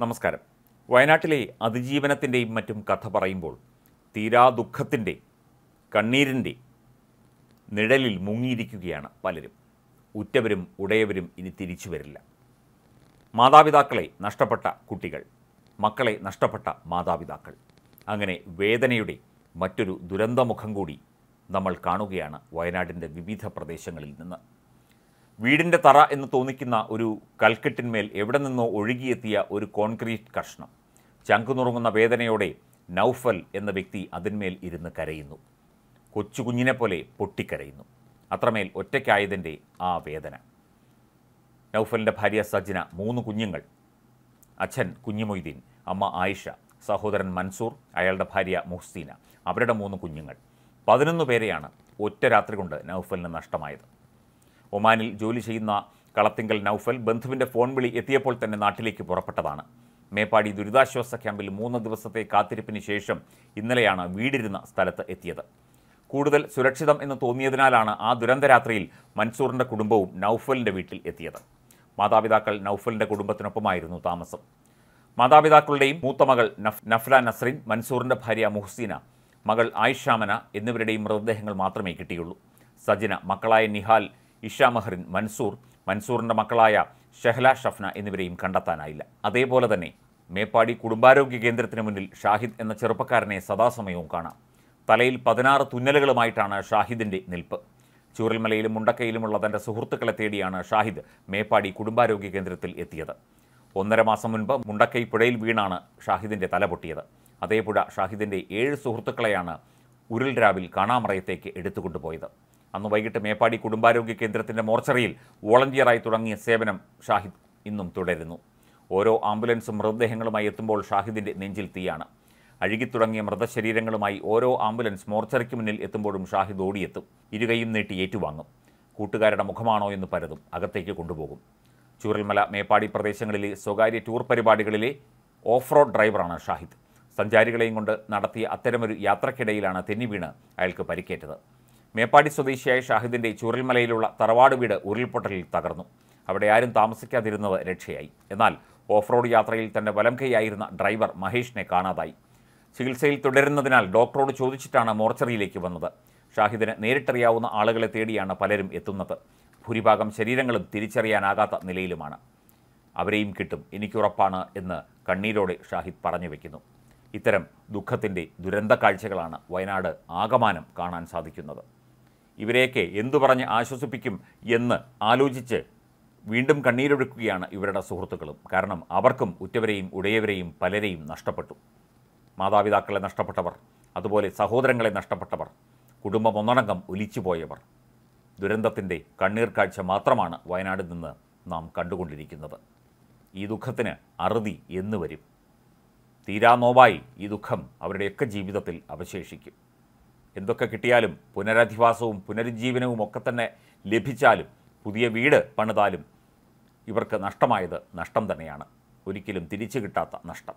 നമസ്കാരം. വയനാട്ടിലെ അതിജീവനത്തിന്റെയും മറ്റും കഥ പറയുമ്പോൾ തീരാ ദുഃഖത്തിന്റെ കണ്ണീരിന്റെ നിഴലിൽ മുങ്ങിയിരിക്കുകയാണ് പലരും. ഉറ്റവരും ഉടയവരും ഇനി തിരിച്ചു വരില്ല. മാതാപിതാക്കളെ നഷ്ടപ്പെട്ട കുട്ടികൾ മക്കളെ നഷ്ടപ്പെട്ട മാതാപിതാക്കൾ. അങ്ങനെ വേദനയുടെ മറ്റൊരു ദുരന്തമുഖം കൂടി നമ്മൾ കാണുകയാണ് വയനാടിന്റെ വിവിധ പ്രദേശങ്ങളിൽ നിന്ന്. വീടിന്റെ തറ എന്ന് തോന്നിക്കുന്ന ഒരു കൽക്കെട്ടിന്മേൽ എവിടെ നിന്നോ ഒഴുകിയെത്തിയ ഒരു കോൺക്രീറ്റ് കഷ്ണം. ചങ്കുനുറുങ്ങുന്ന വേദനയോടെ നൗഫൽ എന്ന വ്യക്തി അതിന്മേൽ ഇരുന്ന് കരയുന്നു. കൊച്ചു കുഞ്ഞിനെ പോലെ പൊട്ടിക്കരയുന്നു. അത്രമേൽ ഒറ്റയ്ക്കായതിന്റെ ആ വേദന. നൗഫലിന്റെ ഭാര്യ സജ്ന മൂന്ന് കുഞ്ഞുങ്ങൾ. അച്ഛൻ കുഞ്ഞുമൊയ്തീൻ അമ്മ ആയിഷ സഹോദരൻ മൻസൂർ അയാളുടെ ഭാര്യ മുഹ്സീന. അവരുടെ മൂന്ന് കുഞ്ഞുങ്ങൾ. പതിനൊന്ന് പേരെയാണ് ഒറ്റ രാത്രി കൊണ്ട് നൗഫലിന് നഷ്ടമായത്. ഒമാനിൽ ജോലി ചെയ്യുന്ന കളത്തിങ്കൽ നൌഫൽ ബന്ധുവിന്റെ ഫോൺ വിളി എത്തിയപ്പോൾ തന്നെ നാട്ടിലേക്ക് പുറപ്പെട്ടതാണ്. മേപ്പാടി ദുരിതാശ്വാസ ക്യാമ്പിൽ മൂന്ന് ദിവസത്തെ കാത്തിരിപ്പിന് ശേഷം ഇന്നലെയാണ് വീടിരുന്ന സ്ഥലത്ത് എത്തിയത്. കൂടുതൽ സുരക്ഷിതം എന്ന് തോന്നിയതിനാലാണ് ആ ദുരന്തരാത്രിയിൽ മൻസൂറിന്റെ കുടുംബവും നൌഫലിന്റെ വീട്ടിൽ എത്തിയത്. മാതാപിതാക്കൾ നൌഫലിന്റെ കുടുംബത്തിനൊപ്പമായിരുന്നു താമസം. മാതാപിതാക്കളുടെയും മൂത്ത മകൾ നഫ് നഫ്ല നസ്രിൻ മൻസൂറിന്റെ ഭാര്യ മുഹ്സീന മകൾ ആയിഷാമന എന്നിവരുടെയും മൃതദേഹങ്ങൾ മാത്രമേ കിട്ടിയുള്ളൂ. സജിന മക്കളായ നിഹാൽ ഇഷ മൻസൂർ മൻസൂറിന്റെ മക്കളായ ഷെഹ്ല ഷഫ്ന എന്നിവരെയും കണ്ടെത്താനായില്ല. അതേപോലെ തന്നെ മേപ്പാടി കുടുംബാരോഗ്യ കേന്ദ്രത്തിന് മുന്നിൽ ഷാഹിദ് എന്ന ചെറുപ്പക്കാരനെ സദാസമയവും കാണാം. തലയിൽ പതിനാറ് തുന്നലുകളുമായിട്ടാണ് ഷാഹിദിന്റെ നിൽപ്പ്. ചൂരൽമലയിലും മുണ്ടക്കയിലുമുള്ള തന്റെ സുഹൃത്തുക്കളെ തേടിയാണ് ഷാഹിദ് മേപ്പാടി കുടുംബാരോഗ്യ കേന്ദ്രത്തിൽ എത്തിയത്. ഒന്നര മാസം മുൻപ് മുണ്ടക്കൈ പുഴയിൽ വീണാണ് ഷാഹിദിന്റെ തല പൊട്ടിയത്. അതേ പുഴ ഷാഹിദിന്റെ ഏഴ് സുഹൃത്തുക്കളെയാണ് ഉരുൾ രാവിൽ കാണാമറയത്തേക്ക് എടുത്തുകൊണ്ടുപോയത്. അന്ന് വൈകിട്ട് മേപ്പാടി കുടുംബാരോഗ്യ കേന്ദ്രത്തിന്റെ മോർച്ചറിയിൽ വോളണ്ടിയറായി തുടങ്ങിയ സേവനം ഷാഹിദ് ഇന്നും തുടരുന്നു. ഓരോ ആംബുലൻസും മൃതദേഹങ്ങളുമായി എത്തുമ്പോൾ ഷാഹിദിന്റെ നെഞ്ചിൽ തീയാണ്. അഴുകിത്തുടങ്ങിയ മൃതശരീരങ്ങളുമായി ഓരോ ആംബുലൻസ് മോർച്ചറിക്ക് മുന്നിൽ എത്തുമ്പോഴും ഷാഹിദ് ഓടിയെത്തും. ഇരുകയും നീട്ടി ഏറ്റുവാങ്ങും. കൂട്ടുകാരുടെ മുഖമാണോ എന്ന് പരതും. അകത്തേക്ക് കൊണ്ടുപോകും. ചൂരൽമല മേപ്പാടി പ്രദേശങ്ങളിലെ സ്വകാര്യ ടൂർ പരിപാടികളിലെ ഓഫ് റോഡ് ഡ്രൈവറാണ് ഷാഹിദ്. സഞ്ചാരികളെയും കൊണ്ട് നടത്തിയ അത്തരമൊരു യാത്രക്കിടയിലാണ് തെന്നി വീണ് അയാൾക്ക് പരിക്കേറ്റത്. മേപ്പാടി സ്വദേശിയായ ഷാഹിദിന്റെ ചൂരൽമലയിലുള്ള തറവാട് വീട് ഉരുൾപൊട്ടലിൽ തകർന്നു. അവിടെ ആരും താമസിക്കാതിരുന്നത് രക്ഷയായി. എന്നാൽ ഓഫ് റോഡ് യാത്രയിൽ തന്റെ വലം കൈയായിരുന്ന ഡ്രൈവർ മഹേഷിനെ കാണാതായി. ചികിത്സയിൽ തുടരുന്നതിനാൽ ഡോക്ടറോട് ചോദിച്ചിട്ടാണ് മോർച്ചറിയിലേക്ക് വന്നത്. ഷാഹിദിന് നേരിട്ടറിയാവുന്ന ആളുകളെ തേടിയാണ് പലരും എത്തുന്നത്. ഭൂരിഭാഗം ശരീരങ്ങളും തിരിച്ചറിയാനാകാത്ത നിലയിലുമാണ്. അവരെയും കിട്ടും എനിക്കുറപ്പാണ് എന്ന് കണ്ണീരോടെ ഷാഹിദ് പറഞ്ഞു വയ്ക്കുന്നു ഇത്തരം ദുഃഖത്തിന്റെ ദുരന്ത കാഴ്ചകളാണ് വയനാട് ആകമാനം കാണാൻ സാധിക്കുന്നത്. ഇവരെയൊക്കെ എന്തു പറഞ്ഞ് ആശ്വസിപ്പിക്കും എന്ന് ആലോചിച്ച് വീണ്ടും കണ്ണീരൊഴുക്കുകയാണ് ഇവരുടെ സുഹൃത്തുക്കളും. കാരണം അവർക്കും ഉറ്റവരെയും ഉടയവരെയും പലരെയും നഷ്ടപ്പെട്ടു. മാതാപിതാക്കളെ നഷ്ടപ്പെട്ടവർ അതുപോലെ സഹോദരങ്ങളെ നഷ്ടപ്പെട്ടവർ കുടുംബം ഒന്നടങ്കം ഒലിച്ചുപോയവർ. ദുരന്തത്തിന്റെ കണ്ണീർ കാഴ്ച മാത്രമാണ് വയനാടിൽ നിന്ന് നാം കണ്ടുകൊണ്ടിരിക്കുന്നത്. ഈ ദുഃഖത്തിന് അറുതി എന്ന് വരും. തീരാ നോവായി ഈ ദുഃഖം അവരുടെയൊക്കെ ജീവിതത്തിൽ അവശേഷിക്കും. എന്തൊക്കെ കിട്ടിയാലും പുനരധിവാസവും പുനരുജ്ജീവനവും ഒക്കെ തന്നെ ലഭിച്ചാലും പുതിയ വീട് പണിതാലും ഇവർക്ക് നഷ്ടമായത് നഷ്ടം തന്നെയാണ്. ഒരിക്കലും തിരിച്ചു കിട്ടാത്ത നഷ്ടം.